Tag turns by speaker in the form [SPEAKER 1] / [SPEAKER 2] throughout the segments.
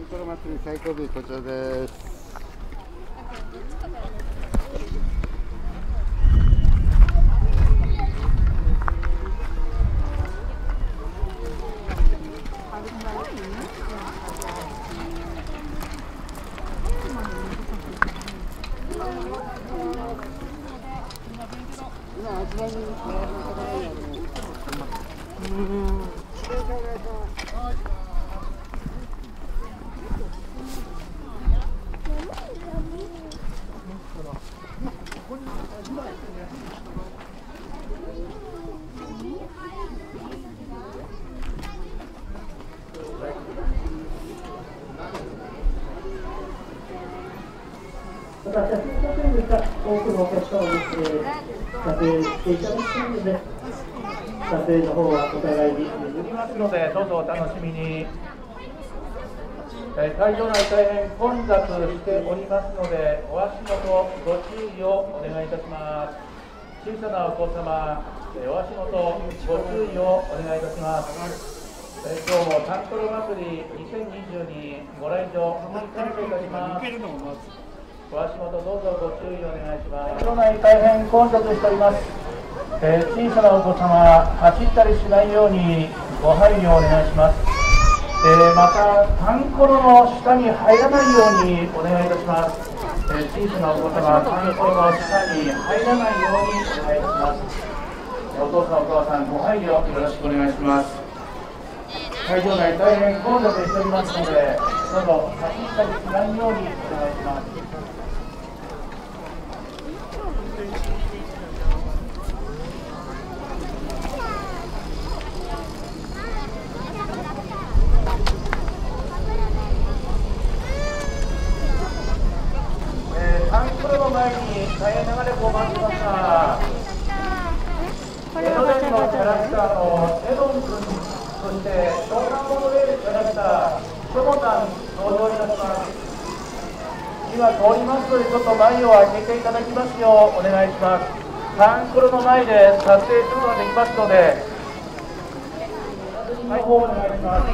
[SPEAKER 1] ンコロ祭り最後日こちらです。
[SPEAKER 2] また写真撮影に来た多くのお客様に、えー、撮影していただきたいので、撮影の方はお互いに譲りますので、どうぞお楽しみに。会場内大変混雑しておりますので、お足元ご注意をお願いいたします。小さなお子様、えお足元ご注意をお願いいたします。え今日もタントロ祭り2022ご来場本当に感謝いたします。お足元どうぞご注意お願いします。場内大変混雑しております。えー小さなお子様、走ったりしないようにご配慮をお願いします。えーまた、タンコロの下に入らないようにお願いいたします。えー小さなお子様、タンコロの下に入らないようにお願いいたします。えーお父さん、お母さん、ご配慮よろしくお願いします。会場内大変混雑しておりますので、どうぞ走ったりしないようにお願いします。えー、タンクルの前に大変流れこまってますが、江ノ電のキャラクターのエドン君、そして湘南モノレールキャラクター、ショボタン登場いたします。今通りますので、ちょっと前を開けていただきますようお願いします。タンクルの前で撮影することができますので、はい、お願いします。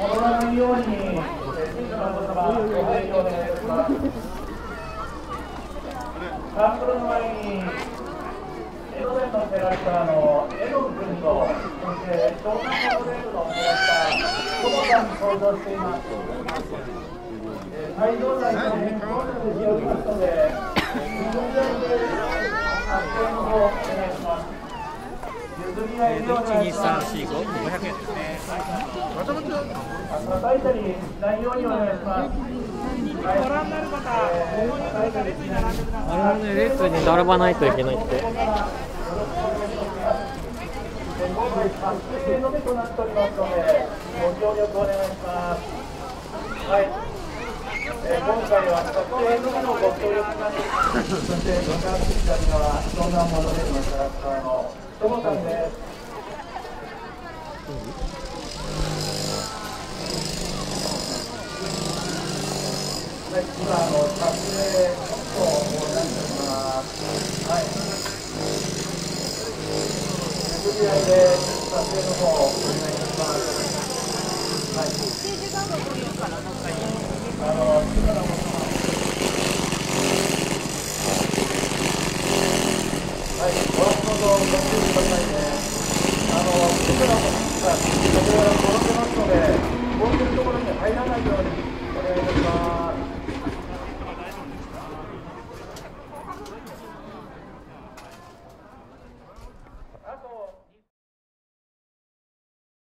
[SPEAKER 2] 戻らないように、えー小さなお子様、ご配慮お願いします。カップルの前に、江戸弁のキャラクターのエドン君と、そして湘南モノレールのキャラクター、コモさんに登場しています。会場内の変混雑しておりますので、えー譲り合いで発見の方
[SPEAKER 3] 1234500円ですね
[SPEAKER 2] はいいい、あ
[SPEAKER 3] れはね、列に並ばないといけないって。
[SPEAKER 2] はい。今回は撮影のみのご協力なく、そしてご参加いただは、どんなものでございますのともさんです。はい、今あの撮影とをなっております。はい。巡り合いで撮影の方お願いします。はい。あの、小さなお子様はい、どご注意くださいね。あの、小さなお子様が扉が転んでますので、こういうところに入らないようにお願いいたします。